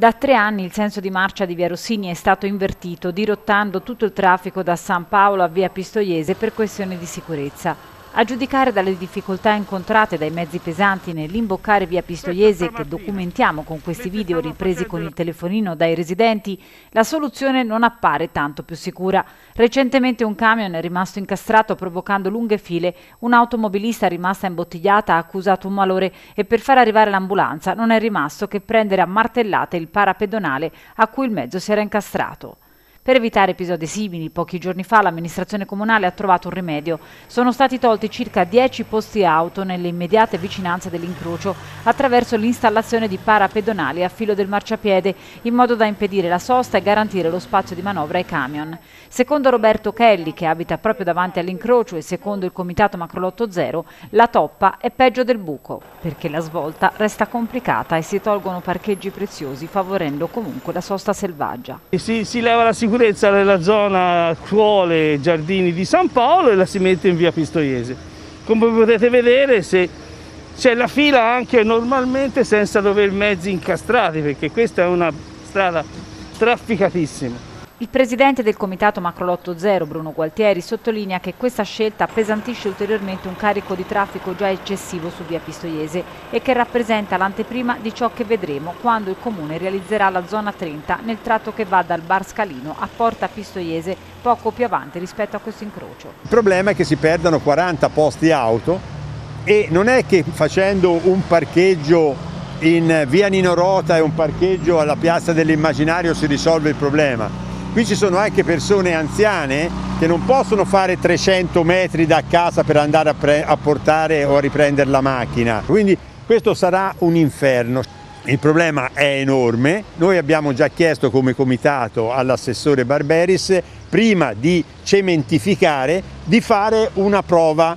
Da tre anni il senso di marcia di Via Rossini è stato invertito, dirottando tutto il traffico da San Paolo a Via Pistoiese per questioni di sicurezza. A giudicare dalle difficoltà incontrate dai mezzi pesanti nell'imboccare via Pistoiese, che documentiamo con questi video ripresi con il telefonino dai residenti, la soluzione non appare tanto più sicura. Recentemente un camion è rimasto incastrato provocando lunghe file, un'automobilista rimasta imbottigliata ha accusato un malore e per far arrivare l'ambulanza non è rimasto che prendere a martellate il parapedonale a cui il mezzo si era incastrato. Per evitare episodi simili, pochi giorni fa l'amministrazione comunale ha trovato un rimedio. Sono stati tolti circa 10 posti auto nelle immediate vicinanze dell'incrocio attraverso l'installazione di parapedonali a filo del marciapiede in modo da impedire la sosta e garantire lo spazio di manovra ai camion. Secondo Roberto Kelly, che abita proprio davanti all'incrocio e secondo il comitato Macrolotto Zero, la toppa è peggio del buco, perché la svolta resta complicata e si tolgono parcheggi preziosi favorendo comunque la sosta selvaggia. Si, si leva la sicurezza sicurezza nella zona scuole e giardini di San Paolo e la si mette in via Pistoiese. Come potete vedere c'è la fila anche normalmente senza dover mezzi incastrati perché questa è una strada trafficatissima. Il presidente del comitato Macrolotto Zero, Bruno Gualtieri, sottolinea che questa scelta appesantisce ulteriormente un carico di traffico già eccessivo su via Pistoiese e che rappresenta l'anteprima di ciò che vedremo quando il comune realizzerà la zona 30 nel tratto che va dal Bar Scalino a Porta Pistoiese poco più avanti rispetto a questo incrocio. Il problema è che si perdono 40 posti auto e non è che facendo un parcheggio in via Nino Rota e un parcheggio alla piazza dell'immaginario si risolve il problema Qui ci sono anche persone anziane che non possono fare 300 metri da casa per andare a, a portare o a riprendere la macchina. Quindi questo sarà un inferno. Il problema è enorme, noi abbiamo già chiesto come comitato all'assessore Barberis prima di cementificare di fare una prova